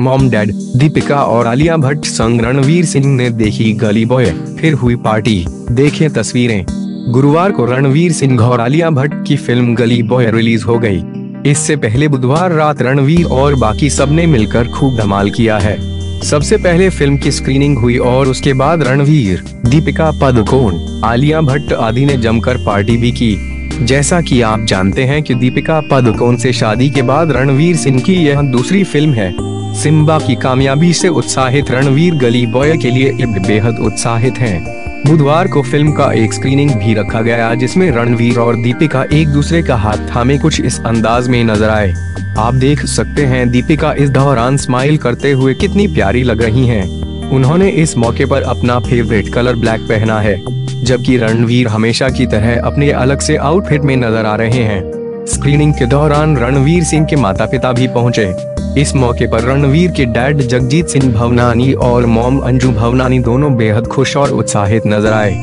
Mom dad Deepika और आलिया भट्ट संग रणवीर सिंह ने देखी गली बॉय फिर हुई पार्टी। देखें तस्वीरें। गुरुवार को रणवीर सिंह और आलिया भट्ट की फ़िल्म गली बॉय रिलीज़ हो गई। इससे पहले बुधवार रात रणवीर और बाकी सबने मिलकर खूब धमाल किया है। सबसे पहले फ़िल्म की स्क्रीनिंग हुई और उसके बाद रणवीर दीपिका पदुकोण आलिया भट्ट आदि ने जमकर पार्टी भी की। जैसा कि आप जानते हैं कि दीपिका पदुकोण से शादी के बाद रणवीर सिंह की यह दूसरी फ़िल्म है। सिम्बा की कामयाबी से उत्साहित रणवीर गली बॉय के लिए बेहद उत्साहित हैं। बुधवार को फ़िल्म का एक स्क्रीनिंग भी रखा गया, जिसमें रणवीर और दीपिका एक दूसरे का हाथ थामे कुछ इस अंदाज में नज़र आए आप देख सकते हैं दीपिका इस दौरान स्माइल करते हुए कितनी प्यारी लग रही हैं। उन्होंने इस मौके पर अपना फेवरेट कलर ब्लैक पहना है, जबकि रणवीर हमेशा की तरह अपने अलग से आउटफिट में नज़र आ रहे हैं स्क्रीनिंग के दौरान रणवीर सिंह के माता पिता भी पहुँचे इस मौके पर रणवीर के डैड जगजीत सिंह भवनानी और मॉम अंजू भवनानी दोनों बेहद खुश और उत्साहित नज़र आए।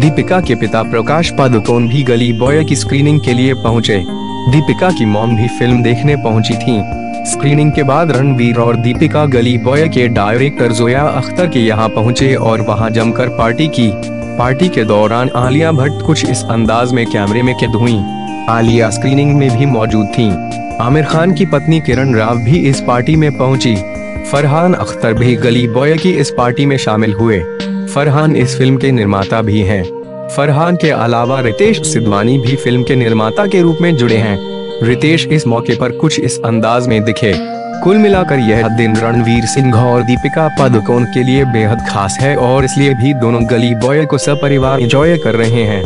दीपिका के पिता प्रकाश पादुकोण भी गली बॉय की स्क्रीनिंग के लिए पहुँचे। दीपिका की मॉम भी फ़िल्म देखने पहुँची थी। स्क्रीनिंग के बाद रणवीर और दीपिका गली बॉय के डायरेक्टर जोया अख्तर के यहाँ पहुँचे और वहाँ जमकर पार्टी की। पार्टी के दौरान आलिया भट्ट कुछ इस अंदाज में कैमरे में कैद हुई। आलिया स्क्रीनिंग में भी मौजूद थीं। आमिर खान की पत्नी किरण राव भी इस पार्टी में पहुँची। फरहान अख्तर भी गली बॉय की इस पार्टी में शामिल हुए। फरहान इस फ़िल्म के निर्माता भी हैं। फरहान के अलावा रितेश सिद्धवानी भी फ़िल्म के निर्माता के रूप में जुड़े हैं। रितेश इस मौके पर कुछ इस अंदाज में दिखे। कुल मिलाकर यह दिन रणवीर सिंह और दीपिका पादुकोण के लिए बेहद खास है और इसलिए भी दोनों गली बॉय को सपरिवार एंजॉय कर रहे हैं।